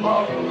tomorrow.